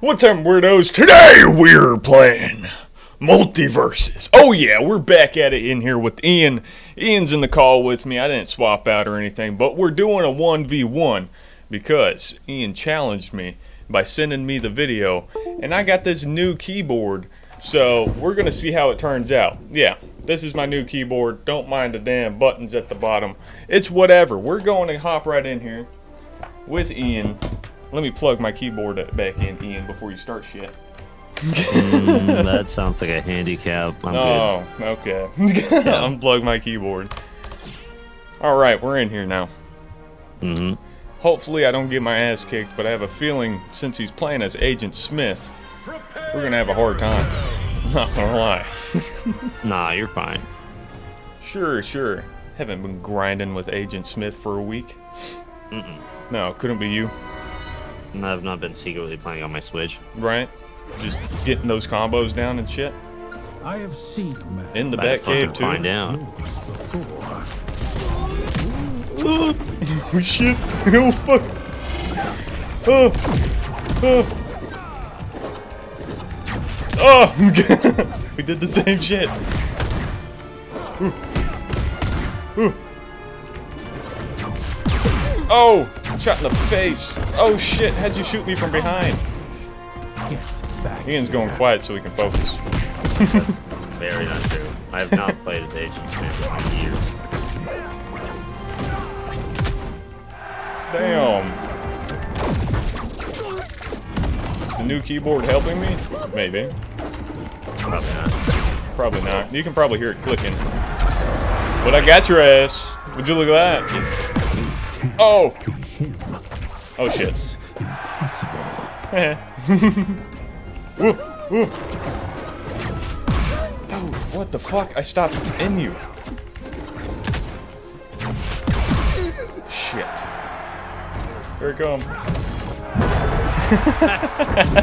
What's up, weirdos? Today we're playing MultiVersus. Oh yeah, we're back at it in here with Ian. Ian's in the call with me. I didn't swap out or anything, but we're doing a 1v1 because Ian challenged me by sending me the video, and I got this new keyboard, so we're gonna see how it turns out. Yeah, this is my new keyboard. Don't mind the damn buttons at the bottom. It's whatever. We're going to hop right in here with Ian. Let me plug my keyboard back in, Ian, before you start shit. Mm, that sounds like a handicap. I'm oh, okay. Unplug my keyboard. All right, we're in here now. Mm-hmm. Hopefully, I don't get my ass kicked, but I have a feeling since he's playing as Agent Smith, we're gonna have a hard time. Not gonna lie. Nah, you're fine. Sure, sure. Haven't been grinding with Agent Smith for a week. Mm-mm. No, couldn't be you, I've not been secretly playing on my Switch. right? Just getting those combos down and shit. I have seen a man In the About to back cave, fucking too. find out. yours. Oh shit! Oh fuck! Oh! Oh! Oh! we did the same shit. Ooh. Ooh. Oh! Shot in the face. Oh shit! How'd you shoot me from behind? Ian's going quiet so we can focus. Very not true. I have not played as Agent in years. Damn. Is the new keyboard helping me? Maybe. Probably not. Probably not. You can probably hear it clicking. But I got your ass. Would you look at that? Oh! Be him. Oh shit. It's impossible. woo, woo. Oh, what the fuck? I stopped in you. Shit. Here it come.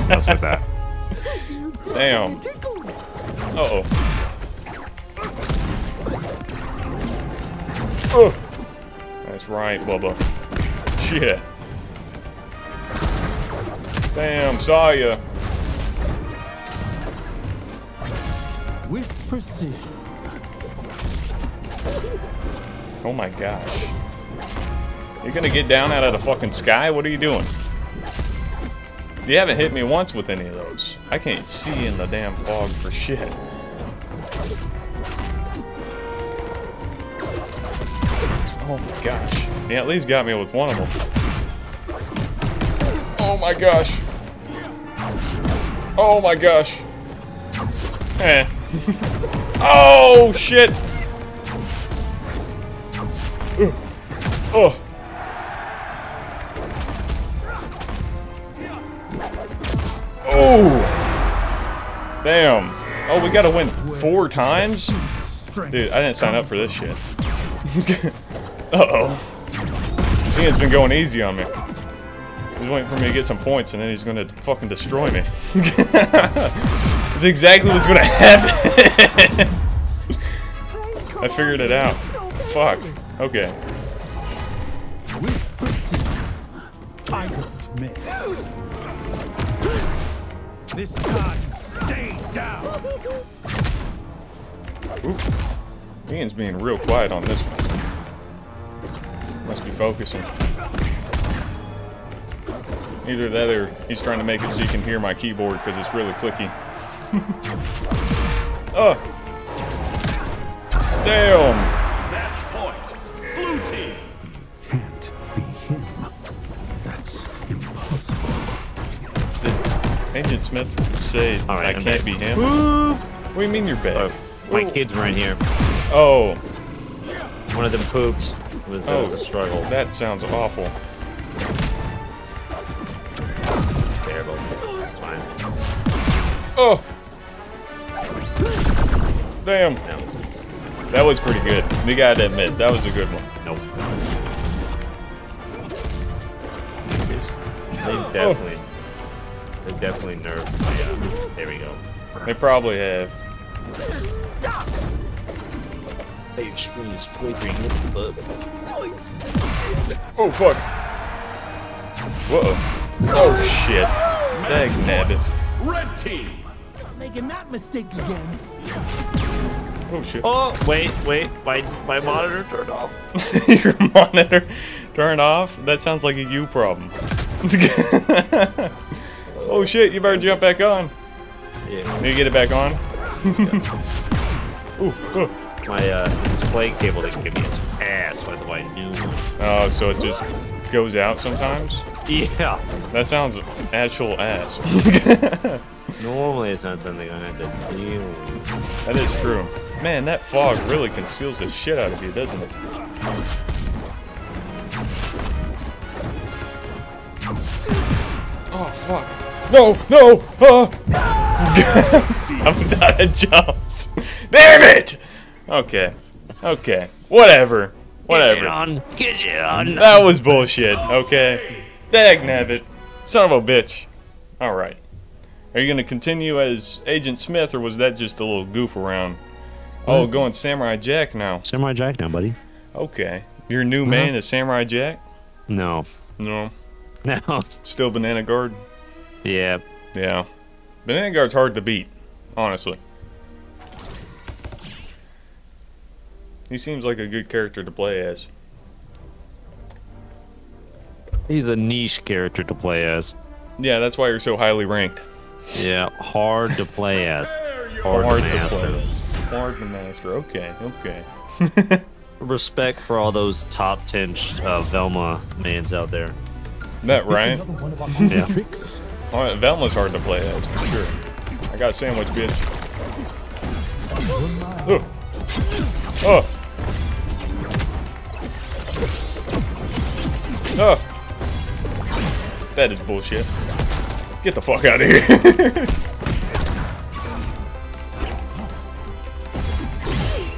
That's with that. Damn. Uh oh. Oh. That's right, Bubba. Shit. Damn, saw ya. With precision. Oh my gosh. You're gonna get down out of the fucking sky? What are you doing? You haven't hit me once with any of those. I can't see in the damn fog for shit. Oh my gosh. You at least got me with one of them. Oh my gosh. Oh my gosh. Eh. oh shit. Oh. Oh. Damn. Oh, we gotta win four times? Dude, I didn't sign up for this shit. Uh-oh. Ian's been going easy on me. He's waiting for me to get some points and then he's gonna fucking destroy me. That's exactly what's gonna happen. I figured it out. Fuck. Okay. I don't miss. This time, stay down. Oop. Ian's being real quiet on this one. Must be focusing. Either that or he's trying to make it so you can hear my keyboard because it's really clicky. oh! Damn! Match point. Blue team. Can't be him. That's impossible. Did Agent Smith say All right, I I'm can't back. be him? What do you mean you're back? Oh, my kid's right here. Oh, One of them pooped. It was, it was oh, a struggle. that sounds awful. Terrible. It's fine. Oh! Damn. That was, That was pretty good. We gotta admit, that was a good one. nope. They definitely, they definitely nerfed my, uh, there we go. They probably have. Hey, screen is flickering with the bug. Oh, fuck. Whoa. Oh, shit. Dag nabbit. Red team. Making that mistake again. Oh shit. Oh, wait, wait. My my monitor turned off. Your monitor turned off? That sounds like a you problem. oh shit, you better jump back on. Yeah. Need to get it back on? Ooh, ooh. My uh, display cable didn't give me its ass by the way. New one. Oh, so it just goes out sometimes? Yeah. That sounds actual ass. Normally it's not something I have to deal with. that is true. Man, that fog really conceals the shit out of you, doesn't it? Oh, fuck. No, no! Uh. I was out of jumps. Damn it! Okay. Okay. Whatever. Whatever. Get it Whatever. on. Get it on. That was bullshit, okay? Dag nabbit. Son of a bitch. Alright. Are you gonna continue as Agent Smith, or was that just a little goof around? Oh, going Samurai Jack now. Samurai Jack now, buddy. Okay. Your new uh-huh. main is Samurai Jack? No. No. No. Still Banana Guard? yeah. Yeah. Banana Guard's hard to beat, honestly. He seems like a good character to play as. He's a niche character to play as. Yeah, that's why you're so highly ranked. Yeah. Hard to play as. Hard, Hard, to to master. play as. Hard to master. Okay, okay. Respect for all those top 10 uh, Velma mans out there. That Is this right? Another one of our hungry Yeah. tricks. Alright, Velma's hard to play as, for sure. I got a sandwich, bitch. Oh. Oh. Oh. That is bullshit. Get the fuck out of here.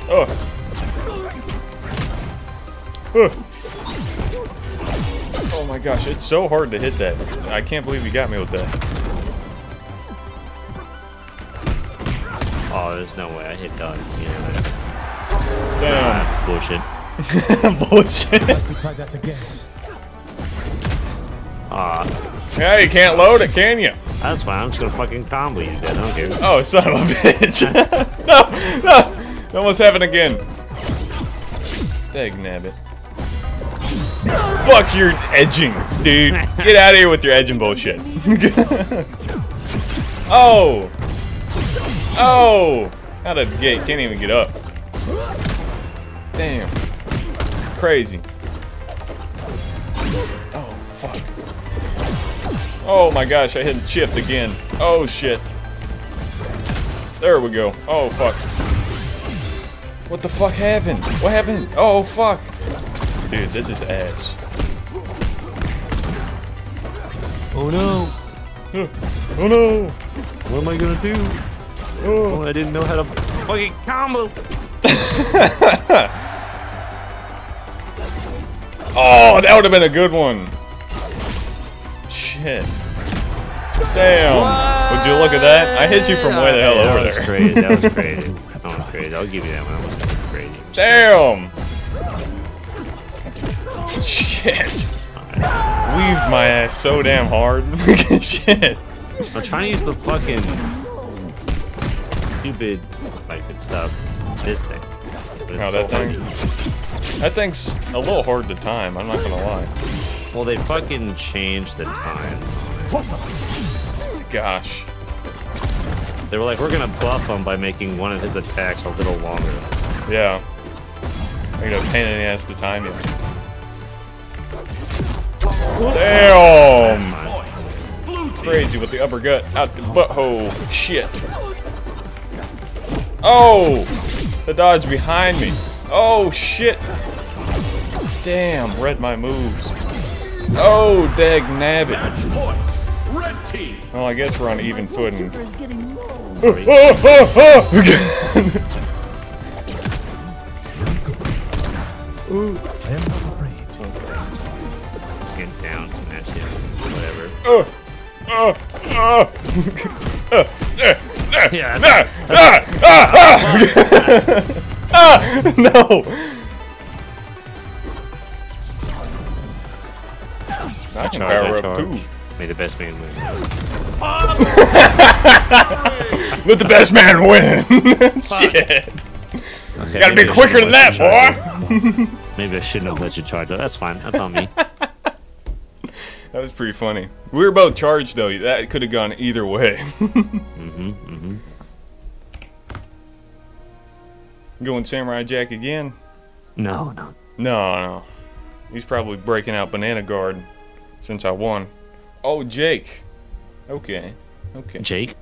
oh. Oh. Oh my gosh, it's so hard to hit that. I can't believe you got me with that. Oh, there's no way I hit done. Yeah, Damn. ah, bullshit. Bullshit. Let's try that again. Ah, Yeah, you can't load it, can you? that's fine. I'm just gonna fucking combo you then. I don't care. Oh, son of a bitch. no, no. It almost happened again. Dag nabbit. Fuck your edging, dude. Get out of here with your edging bullshit. oh. Oh. Out of the gate. Can't even get up. Damn. Crazy. Oh, fuck. Oh my gosh, I hit shift again. Oh shit. There we go. Oh fuck. What the fuck happened? What happened? Oh fuck. Dude, this is ass. Oh no! Oh no. What am I gonna do? Oh. Oh, I didn't know how to fucking combo. Oh, that would have been a good one. Shit. Damn. Would you look at that? I hit you from way the hell that over was there. Crazy. That was crazy. That was crazy. I'll give you that one. That was crazy. Damn. Shit. Weaved my ass so damn hard. Shit. I'm trying to use the fucking stupid like stuff. This thing. Oh, that hard thing? to- That thing's a little hard to time, I'm not gonna lie. Well, they fucking changed the time. Gosh. They were like, we're gonna buff him by making one of his attacks a little longer. Yeah. I got a pain in the ass to time it. Damn! Crazy with the upper gut out the butthole. Shit. Oh! The dodge behind me. Oh, shit. Damn, read my moves. Oh, dag nabbit. Match point. Red team. Well, I guess we're on even footing. Sugar is getting low. Oh, oh, oh. I am not afraid. Get down, smash it, whatever. Uh, uh. Uh, uh, uh, Yeah, ah, ah, ah, ah. Ah, no. I can Charge, power I up too. May the best man win. Let the best man win. Shit. Okay, Gotta be quicker than that, let you charge boy. Maybe I shouldn't have let you charge it. That's fine. That's on me. That was pretty funny. We were both charged though. That could have gone either way. mm-hmm. Mm-hmm. Going Samurai Jack again? No, no. No, no. He's probably breaking out Banana Guard since I won. Oh, Jake. Okay. Okay. Jake?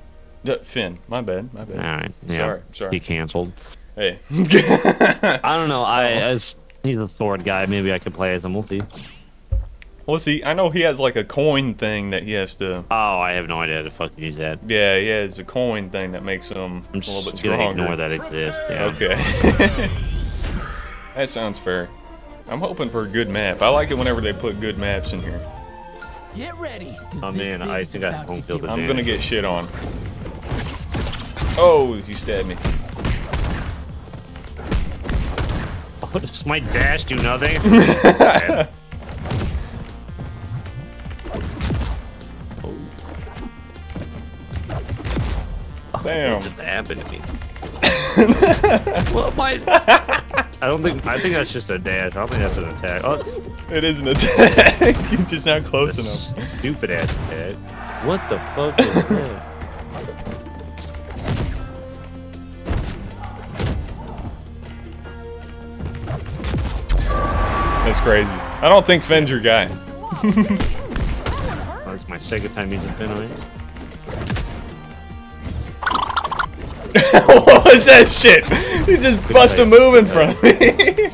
D- Finn. My bad. My bad. All right. Yeah. Sorry. He canceled. Hey. I don't know. I as he's a sword guy. Maybe I could play as him. We'll see. Well, see, I know he has like a coin thing that he has to. Oh, I have no idea how to fucking use that. Yeah, he has a coin thing that makes him I'm a just little bit gonna stronger. ignore that exists. Yeah. Okay. that sounds fair. I'm hoping for a good map. I like it whenever they put good maps in here. Get ready. Oh, this man, I think I about home to field get I'm gonna get shit on. Oh, you stabbed me. Oh, does my dash do nothing? well. I don't think. I think that's just a dash. I don't think that's an attack. Oh, It is an attack. You're just not close that's enough. stupid ass attack. What the fuck is that? That's crazy. I don't think Finn's your guy. That's my second time using Finn what was that shit? He just bust a move in front of me.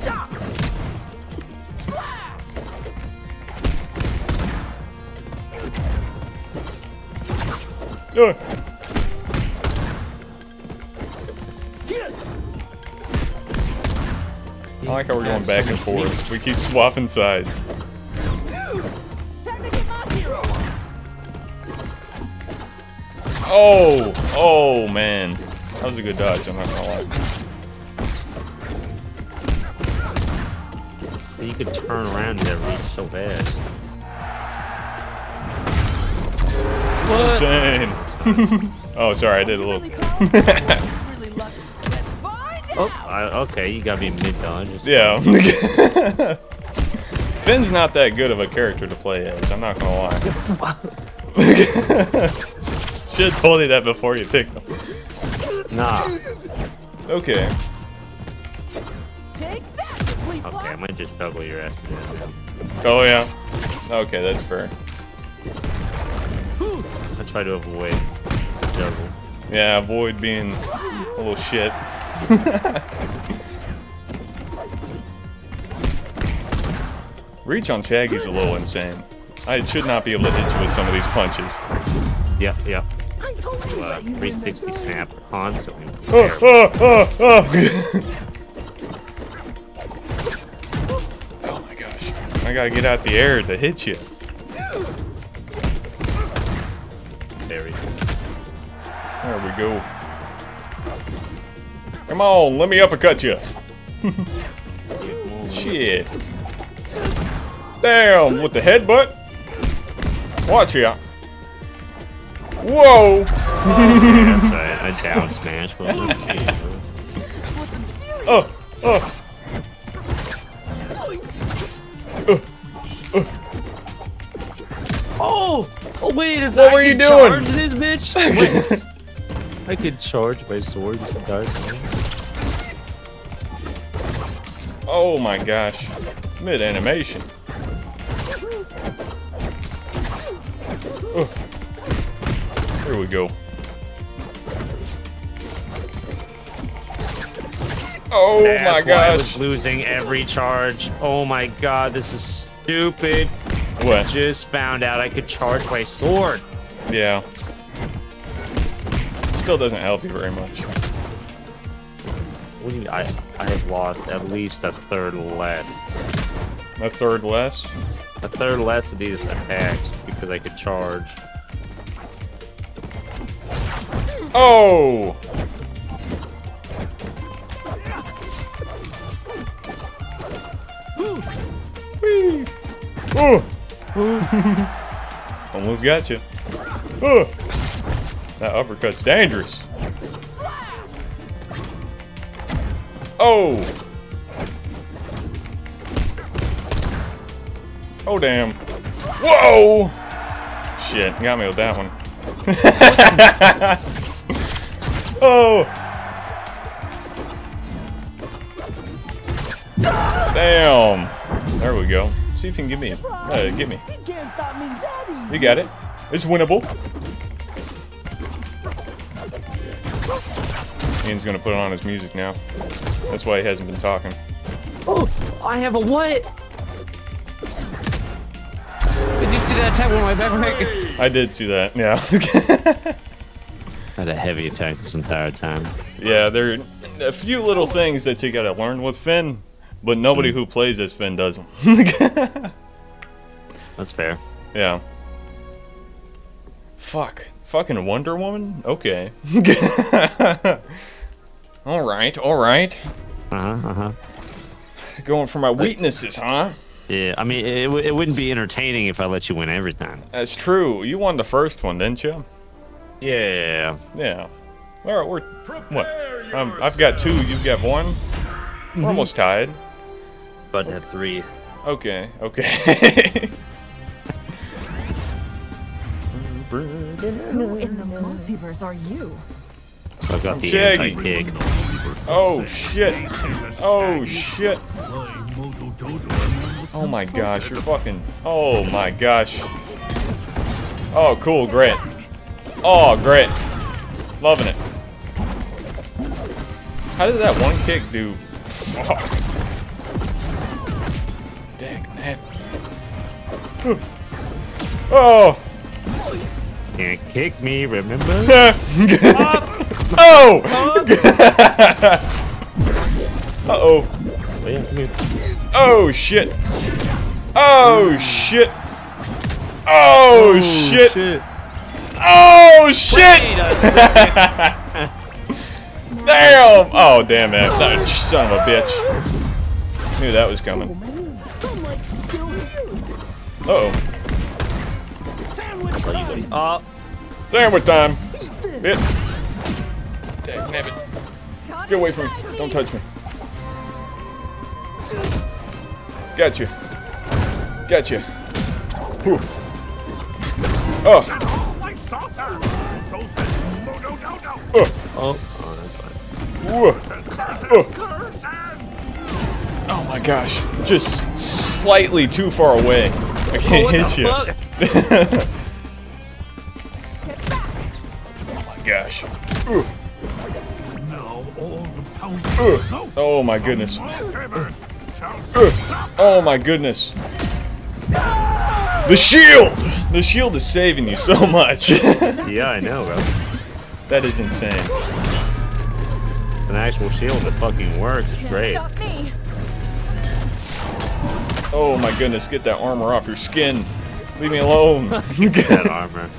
Ugh. I like how we're going back and forth. We keep swapping sides. Time to get my hero. Oh, oh man, that was a good dodge. I'm not gonna lie. You could turn around and get reach so fast. Insane. oh, sorry, I did a little. Really proud? really lucky. Let's find Oh. I, okay, you got me mid dodge. Yeah. Finn's not that good of a character to play as. I'm not gonna lie. Should have told you that before you picked him. Nah. Okay. Take that, complete Okay, I might just double your ass to. Oh yeah. Okay, that's fair. I try to avoid juggle. Yeah, avoid being a little shit. Reach on Shaggy's a little insane. I should not be able to hit you with some of these punches. Yeah, yep. I told you Uh, 360 snap constantly. Oh, oh, oh, oh. oh my gosh. I gotta get out the air to hit you. There we go. There we go. Come on, let me uppercut you. Shit. Damn, with the headbutt. Watch out. Whoa! Yeah, that's right. I down smash. But Oh, oh. oh! Oh wait! Is What were you doing? Charge this bitch? Wait. I could charge my sword with the dark. Oh my gosh. Mid animation. Here we go. Oh That's my why I was losing every charge. Oh my god, this is stupid. What? Just found out I could charge my sword. Yeah. Still doesn't help you very much. What do you I I have lost at least a third less. A third less. A third less of these attacks because I could charge. Oh! Whee! Only Almost got you. Ugh. That uppercut's dangerous. Oh! Oh, damn. Whoa! Shit, got me with that one. oh! Damn! There we go. See if you can give me, uh, give me. He can't stop me that easy. You got it. It's winnable. Ian's gonna put on his music now. That's why he hasn't been talking. Oh, I have a what? Did you see that attack with my backpack? I did see that, yeah. I had a heavy attack this entire time. yeah, there are a few little things that you gotta learn with Finn, but nobody who plays as Finn does them. That's fair. yeah. Fuck. Fucking Wonder Woman? Okay. alright, alright. Uh huh. Uh huh. Going for my weaknesses, huh? Yeah, I mean, it, it wouldn't be entertaining if I let you win every time. That's true. You won the first one, didn't you? Yeah. Yeah. All right, we're what? Um, I've got two. You've got one. We're almost tied. But have three. Okay. Okay. Who in the multiverse are you? So I've got the Shaggy. anti-pig. oh shit. Oh shit. Playing Mojo Jojo. Oh my gosh. You're fucking. Oh my gosh. Oh cool. Great. Oh great. Loving it. How did that one kick do? Fuck. Dang that. Oh. Can't kick me, remember? oh! oh. Uh-oh. Yeah, come here. Oh, shit. Oh, shit. Oh, oh shit. Oh, shit. Damn. Oh, damn it. That son of a bitch. Knew that was coming. I'm like still here. Uh-oh. Sandwich time. Oh, Sandwich time. Eat this. Bit. Dang, nabbit. Get away from me. Don't touch me. Gotcha. Gotcha. Whew. Oh. My saucer! So says Mojo Jojo! Uh. oh, oh, that's fine. Says curses! Uh. Curses! Oh my gosh. Just slightly too far away. I can't the hit you. Oh my gosh. Ugh. Now all of town. Ugh. No. Oh my goodness. Oh my goodness. The shield! The shield is saving you so much. Yeah, I know, bro. that is insane. An actual shield that fucking works is great. stop me. Oh my goodness, get that armor off your skin. Leave me alone. Get that armor.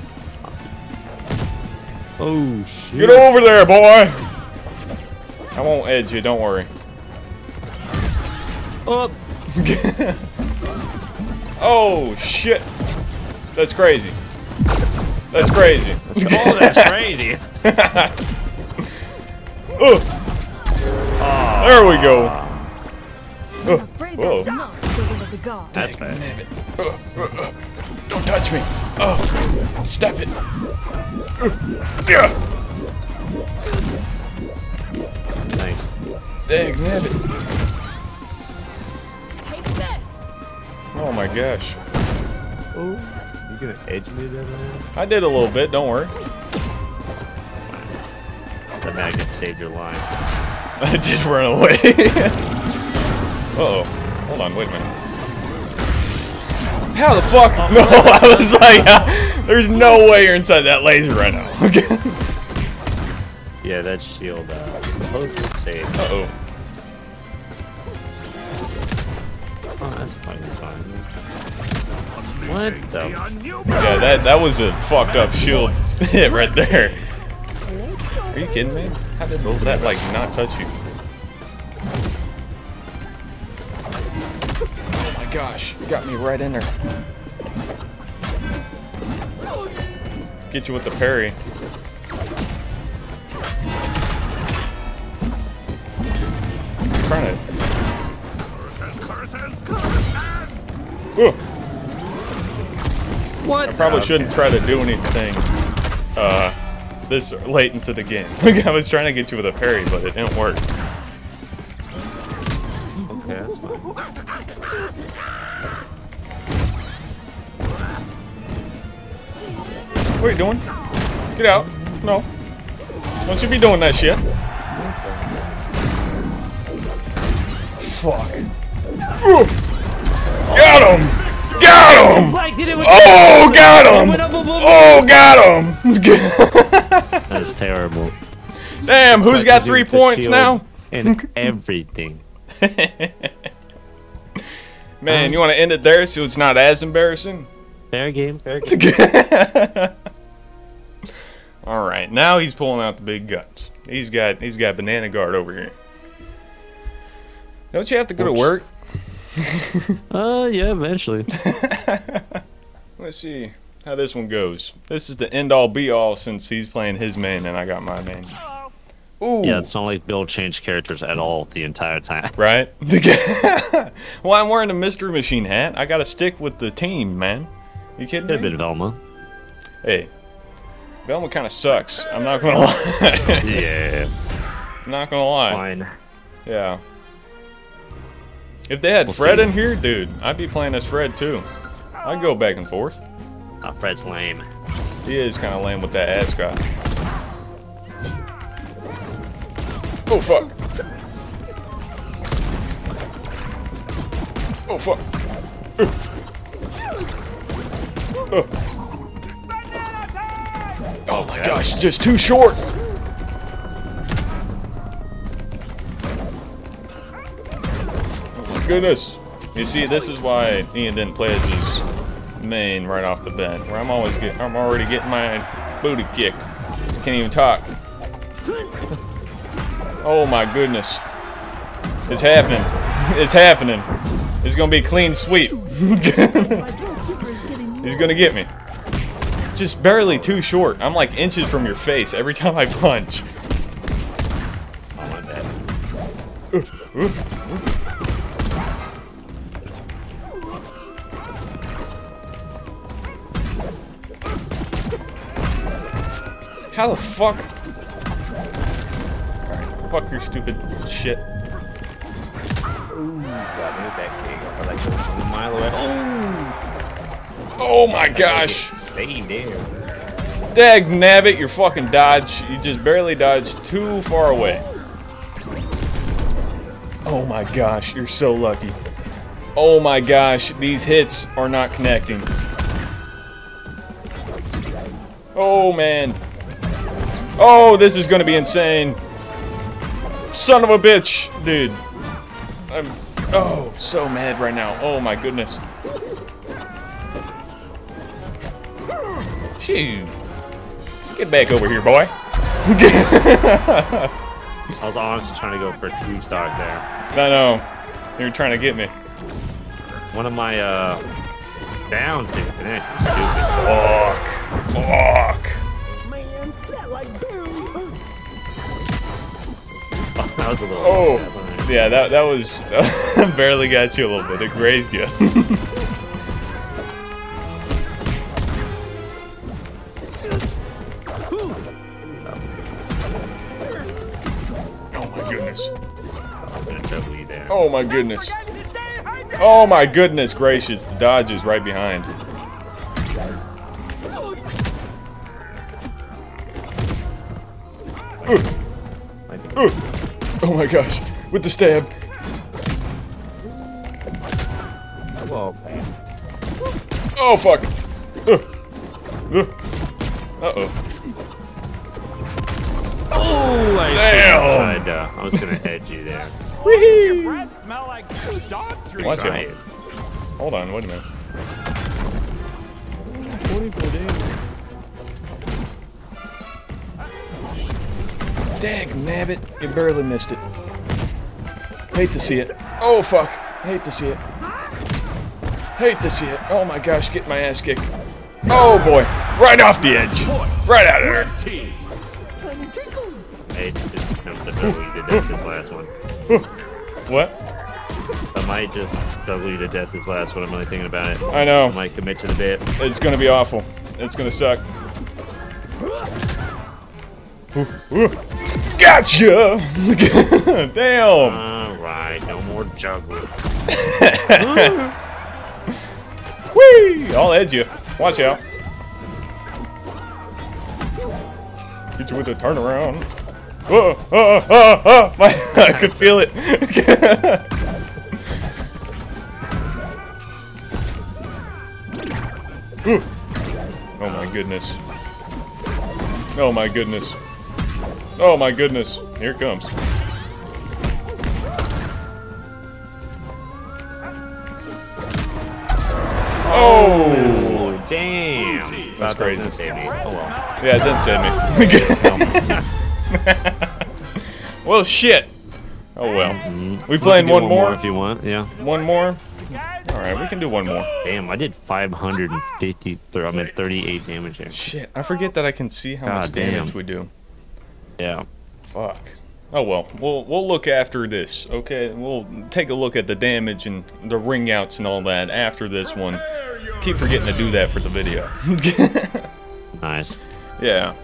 Oh shit. Get over there, boy! I won't edge you, don't worry. Oh, oh, shit. That's crazy. That's crazy. oh, that's crazy. Ugh. Ah. There we go. I'm afraid Whoa. that's not the will of the god. That's bad. Ugh, ugh, ugh. Don't touch me. Oh, step it. Yeah. Thanks. Dang, nabbit. Oh my gosh. Oh, you gonna edge me there, man? I did a little bit, don't worry. The magnet saved your life. I did run away. Uh-oh. Hold on, wait a minute. How the fuck? No, I was like, uh, there's no way you're inside that laser right now. Yeah, that shield uh, to save. Uh-oh. Oh, that's fucking fine. What the? Yeah, that that was a fucked up shield hit right there. Are you kidding me? How did that like not touch you? Oh my gosh, you got me right in there. Get you with the parry. trying to. Curses, curses, curses! Ugh. What? I probably shouldn't try to do anything uh, this late into the game. I was trying to get you with a parry, but it didn't work. Okay, that's fine. What are you doing? Get out. No. Don't you be doing that shit. Fuck. Ugh. Got him! Got him! Mike did it with Oh, got him! Oh, got him! That is terrible. Damn, who's Like, got three points now? And everything. Man, you want to end it there so it's not as embarrassing? Fair game, fair game. All right, now he's pulling out the big guns. He's got he's got banana guard over here. Don't you have to go to work? Uh, yeah, eventually. Let's see how this one goes. This is the end all be all since he's playing his main and I got my main. Ooh, Yeah, it's not like Bill changed characters at all the entire time. right. well, I'm wearing a mystery machine hat. I got to stick with the team, man. You kidding Could me? been Velma. Hey, Velma kind of sucks. I'm not gonna lie. Yeah, I'm not gonna lie. fine. Yeah. If they had We'll Fred in here, dude, I'd be playing as Fred too. I'd go back and forth. Uh, Fred's lame. He is kind of lame with that ascot. Oh fuck! Oh fuck! Ugh. Oh my gosh, just too short! Goodness! You see, this is why Ian didn't play as his main right off the bat. Where I'm always get, I'm already getting my booty kicked. I Can't even talk. oh my goodness! It's happening! It's happening! It's gonna be a clean sweep. He's gonna get me. Just barely too short. I'm like inches from your face every time I punch. Oh, my bad. How the fuck? Alright, fuck your stupid shit. Ooh, that. I goes a mile away. Oh my Oh, gosh! Saved there. Dag nabbit, your fucking dodge. You just barely dodged too far away. Oh my gosh, you're so lucky. Oh my gosh, these hits are not connecting. Oh man. Oh, this is gonna be insane. Son of a bitch, dude. I'm oh so mad right now. Oh my goodness. Shoot. Get back over here, boy. I was honestly trying to go for a two stock there. I know. You're trying to get me. One of my uh downs didn't connect. Stupid. Fuck. Fuck. That was a little. Oh. Yeah, that that was barely got you a little bit. It grazed you. oh my goodness. I'm gonna trouble you there. Oh my goodness. Oh my goodness gracious. The dodge is right behind. Think Ugh. Oh my gosh. With the stab. well, Oh fuck. Ugh. Ugh. Uh-oh. Oh, I Damn. should've tried, uh, I was gonna edge you there. Breath smell like dog treat. Watch out. it. Hold on, wait a minute. Dag nabbit, you barely missed it. Hate to see it. Oh fuck, hate to see it. Hate to see it. Oh my gosh, get my ass kicked. Oh boy, Right off the edge. Right out of there. Team. I just attempt to juggle to death this last one. What? I might just juggle you to death this last one. I'm really thinking about it. I I know. might commit to the bit. It's gonna be awful. It's gonna suck. Ooh, ooh. Gotcha! Damn! Alright, no more juggling. Whee! I'll edge you. Watch out. Get you with the turnaround. Oh, oh, oh, oh. My, I could feel it. Oh my goodness. Oh my goodness. Oh my goodness. Here it comes. Oh! Oh, damn. That's Thought that was crazy. me. Oh well. Yeah, it didn't save me. well, shit. Oh well. Mm-hmm. We We playing can do one more? if you want. Yeah. One more? Alright, we can do one more. Damn, I did 550. I'm at 38 damage here. Shit, I forget that I can see how much God damn. damage we do. Yeah. Fuck. Oh well, we'll we'll look after this, okay? We'll take a look at the damage and the ring outs and all that after this one. Keep forgetting to do that for the video. Nice. yeah.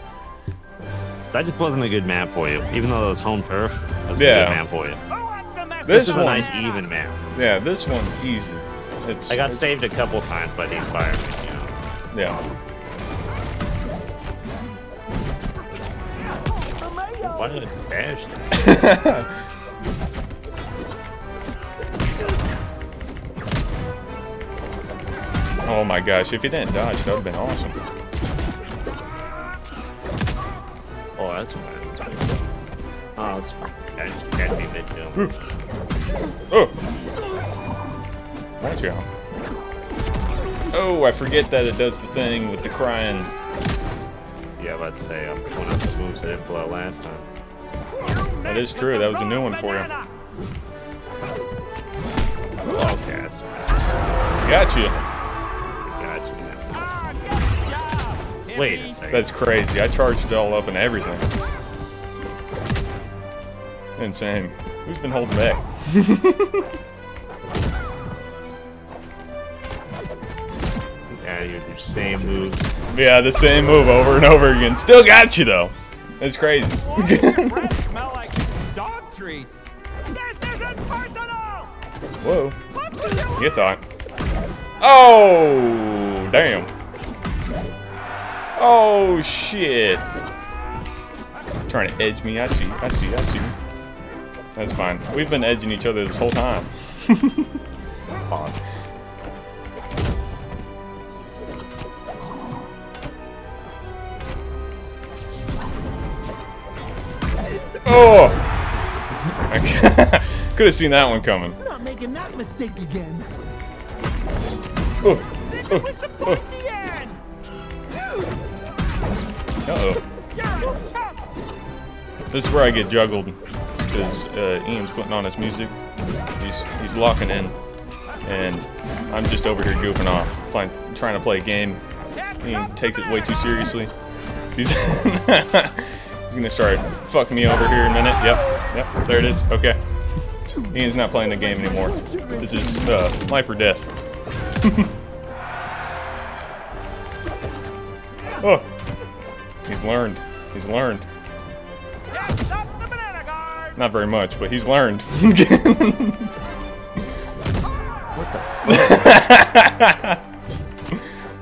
That just wasn't a good map for you. Even though it was home turf, that was Yeah. a good map for you. This, This is one, a nice even map. yeah, this one easy. It's I got it's- saved a couple times by the environment, you know. Yeah. Why did it bash? Oh my gosh, if he didn't dodge, that would have been awesome. Oh, that's fine. Oh, that's fine. I just can't mid jump. Oh! Watch out. Oh, I forget that it does the thing with the crying. Yeah, let's say I'm pulling out the moves I didn't pull out last time. That is true, that was a new one for you. Oh, okay, that's fine. Gotcha. Gotcha. Wait a second. That's crazy. I charged it all up and everything. Insane. Who's been holding back? same moves. Yeah, the same move over and over again. Still got you though. It's crazy. smell like dog treats. This isn't personal. Whoa. You thought. Oh, damn. Oh, shit. Trying to edge me. I see. I see. I see. That's fine. We've been edging each other this whole time. Awesome. Oh! Could have seen that one coming. Not making that mistake again. Oh, oh, oh. Uh-oh. You're a chump. This is where I get juggled because uh, Ian's putting on his music. He's he's locking in, and I'm just over here goofing off, playing, trying to play a game. Ian takes it way too seriously. He's gonna start fucking me over here in a minute. Yep, yep, there it is. Okay. Ian's not playing the game anymore. This is uh, life or death. oh, he's learned. He's learned. The. Not very much, but he's learned.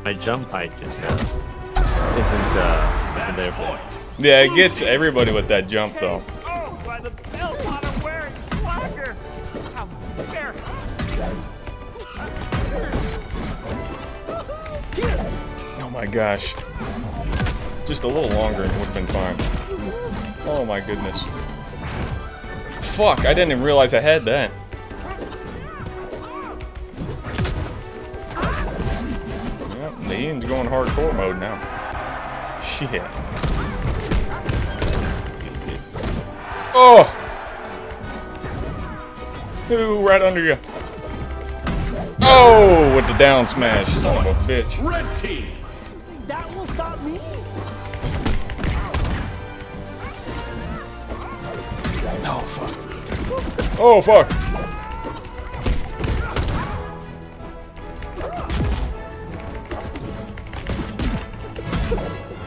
My jump height just uh, isn't uh isn't there for. Yeah, it gets everybody with that jump though. Oh, by the belt bottom wearing slacker. How dare Oh my gosh. Just a little longer and it would have been fine. Oh my goodness. Fuck, I didn't even realize I had that. Yep, the Ian's going hardcore mode now. Shit. Oh! Ooh, right under you. Oh, with the down smash, son of a bitch. Red team. That will stop me? Oh fuck. Oh fuck.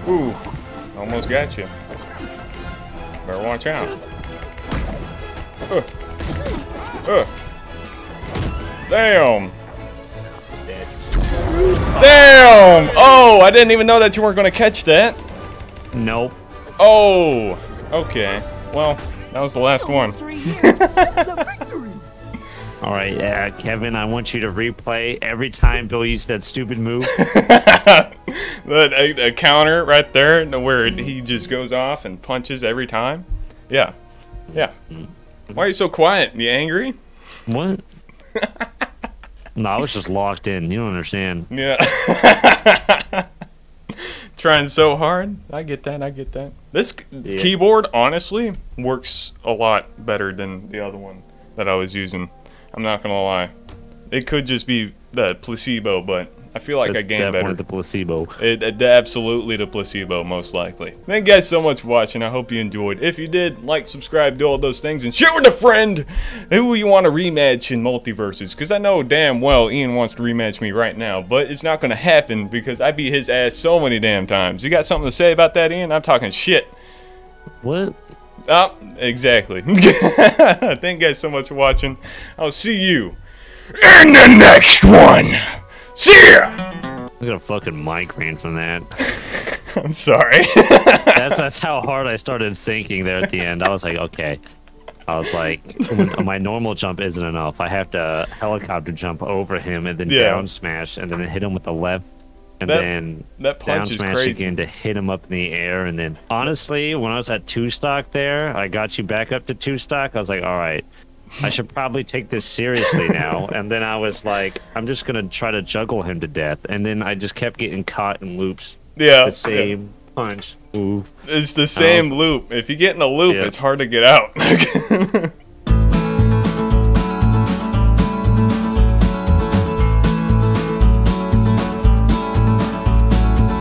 Ooh, almost got you. Better watch out. Uh. Uh. Damn. That's Damn! Oh, I didn't even know that you weren't gonna catch that. nope. Oh, okay. Well, that was the last one. Three years. That's a victory. All right, yeah, Kevin. I want you to replay every time Bill used that stupid move. that a, a counter right there where he just goes off and punches every time. Yeah, yeah. Why are you so quiet? You angry? what? no, I was just locked in. You don't understand. Yeah. Trying so hard. I get that. I get that. This c- keyboard honestly works a lot better than the other one that I was using. I'm not gonna lie. It could just be the placebo, but I feel like It's I gained better. the placebo. It, it- absolutely the placebo, most likely. Thank you guys so much for watching. I hope you enjoyed. If you did, like, subscribe, do all those things, and share with a friend who you want to rematch in MultiVersus. Because I know damn well Ian wants to rematch me right now, but it's not going to happen because I beat his ass so many damn times. You got something to say about that, Ian? I'm talking shit. What? Oh, exactly. Thank you guys so much for watching. I'll see you in the next one. Ya! I got a fucking migraine from that. I'm sorry. That's that's how hard I started thinking there at the end. I was like, okay. I was like, my normal jump isn't enough. I have to helicopter jump over him and then Yeah. down smash and then hit him with the left and That- then that down punch is smash crazy. again to hit him up in the air. And then honestly, when I was at two stock there, I got you back up to two stock. I was like, all right. I should probably take this seriously now. and then I was like, I'm just gonna try to juggle him to death. And then I just kept getting caught in loops. yeah. The same punch. Ooh. It's the same Um, loop. If you get in a loop, yeah. it's hard to get out.